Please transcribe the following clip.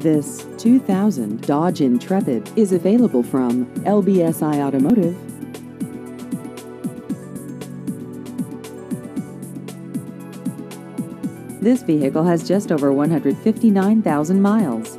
This 2000 Dodge Intrepid is available from LBSI Automotive. This vehicle has just over 159,000 miles.